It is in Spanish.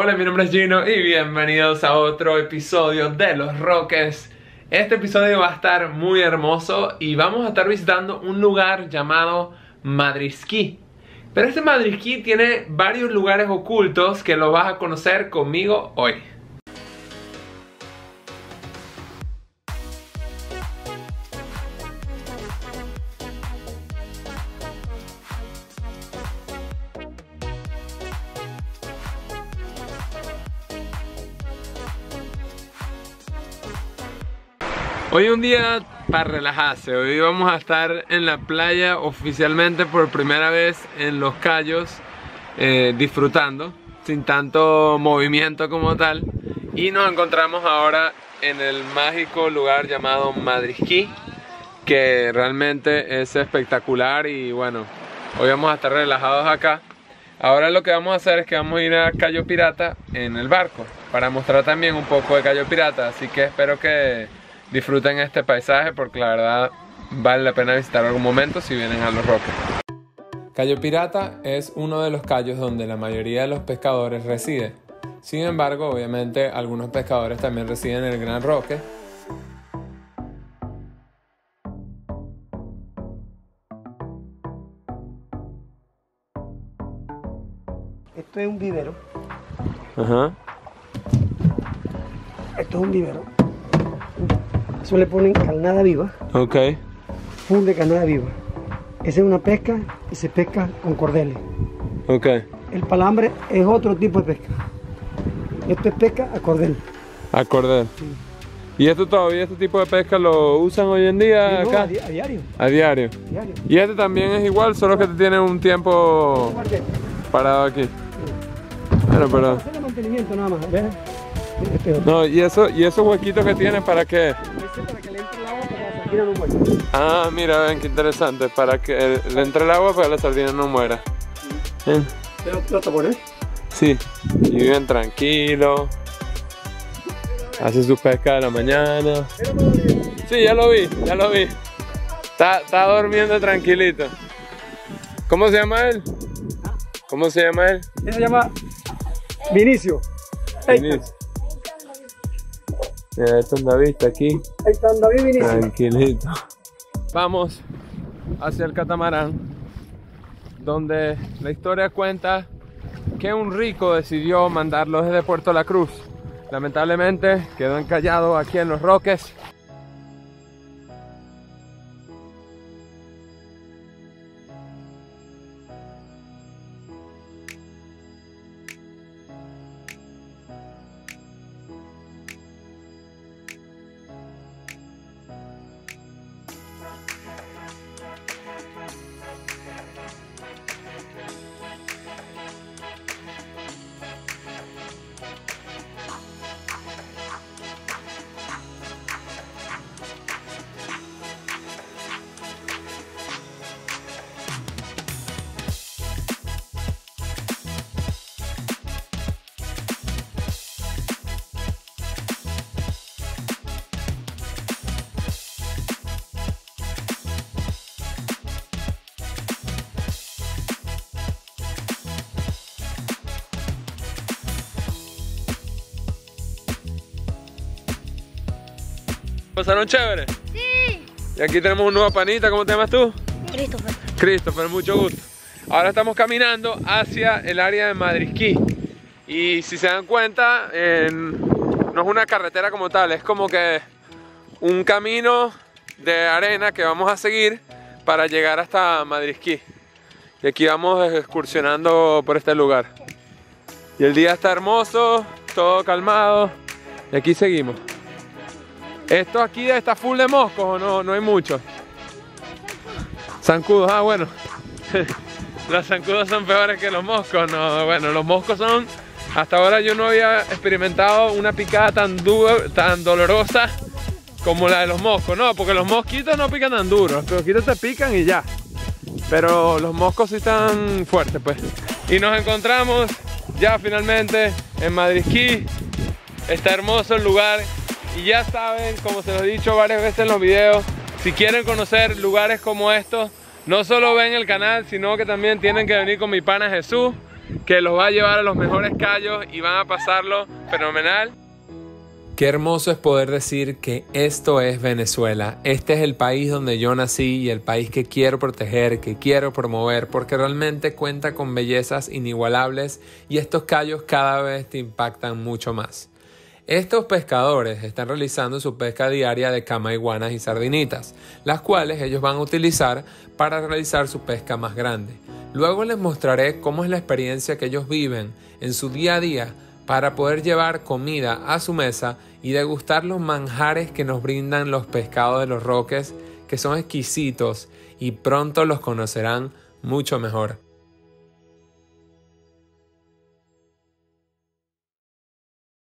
Hola, mi nombre es Gino y bienvenidos a otro episodio de Los Roques. Este episodio va a estar muy hermoso y vamos a estar visitando un lugar llamado Madrisquí. Pero este Madrisquí tiene varios lugares ocultos que lo vas a conocer conmigo hoy. Hoy un día para relajarse, hoy vamos a estar en la playa oficialmente por primera vez en Los Cayos eh, disfrutando sin tanto movimiento como tal. Y nos encontramos ahora en el mágico lugar llamado Madrisquí que realmente es espectacular y bueno, hoy vamos a estar relajados acá. Ahora lo que vamos a hacer es que vamos a ir a Cayo Pirata en el barco para mostrar también un poco de Cayo Pirata, así que espero que disfruten este paisaje porque la verdad vale la pena visitar algún momento si vienen a Los Roques. Cayo Pirata es uno de los cayos donde la mayoría de los pescadores reside. Sin embargo, obviamente algunos pescadores también residen en el Gran Roque. Esto es un vivero. Ajá. Esto es un vivero. Eso le ponen carnada viva, Ok. full de carnada viva. Esa es una pesca y se pesca con cordeles. Ok. El palambre es otro tipo de pesca. Esto es pesca a cordel. Acordar. ¿Y esto todavía, este tipo de pesca lo usan hoy en día acá? a, di- a diario. A diario. diario. Y este también es igual, solo que tiene un tiempo parado aquí. Bueno, pero... Hacerle mantenimiento nada más. ¿ves? Este. No, y eso, y esos huequitos que tiene para qué? Ese para que le entre el agua para que la sardina no muera. Ah, mira, ven qué interesante, para que le entre el agua para que la sardina no muera. ¿Eh? Pero lo tapones. Sí, y viven tranquilos. Hacen su pesca de la mañana. Sí, ya lo vi, ya lo vi. Está, está durmiendo tranquilito. ¿Cómo se llama él? ¿Cómo se llama él? Ese se llama Vinicio. Vinicio. Mira, esto es David, está aquí. Ahí está David Vinicio. Tranquilito. Vamos hacia el catamarán, donde la historia cuenta que un rico decidió mandarlo desde Puerto La Cruz. Lamentablemente quedó encallado aquí en los Roques. ¿Pasaron chévere? Sí. Y aquí tenemos un nuevo panita, ¿cómo te llamas tú? Christopher. Christopher, mucho gusto. Ahora estamos caminando hacia el área de Madrisquí. Y si se dan cuenta, en- no es una carretera como tal, es como que un camino de arena que vamos a seguir para llegar hasta Madrisquí. Y aquí vamos excursionando por este lugar. Y el día está hermoso, todo calmado. Y aquí seguimos. Esto aquí está full de moscos o no, no hay mucho. Zancudos, ah bueno. los zancudos son peores que los moscos, no, bueno, los moscos son. Hasta ahora yo no había experimentado una picada tan dura, tan dolorosa como la de los moscos, no, porque los mosquitos no pican tan duro, los mosquitos te pican y ya. Pero los moscos sí están fuertes, pues. Y nos encontramos ya finalmente en Madrisquí. Está hermoso el lugar. Y ya saben, como se los he dicho varias veces en los videos, si quieren conocer lugares como estos, no solo ven el canal, sino que también tienen que venir con mi pana Jesús. que los va a llevar a los mejores callos y van a pasarlo fenomenal. Qué hermoso es poder decir que esto es Venezuela. Este es el país donde yo nací y el país que quiero proteger, que quiero promover, porque realmente cuenta con bellezas inigualables y estos callos cada vez te impactan mucho más. Estos pescadores están realizando su pesca diaria de cama iguanas y sardinitas, las cuales ellos van a utilizar para realizar su pesca más grande. Luego les mostraré cómo es la experiencia que ellos viven en su día a día para poder llevar comida a su mesa y degustar los manjares que nos brindan los pescados de los roques, que son exquisitos y pronto los conocerán mucho mejor.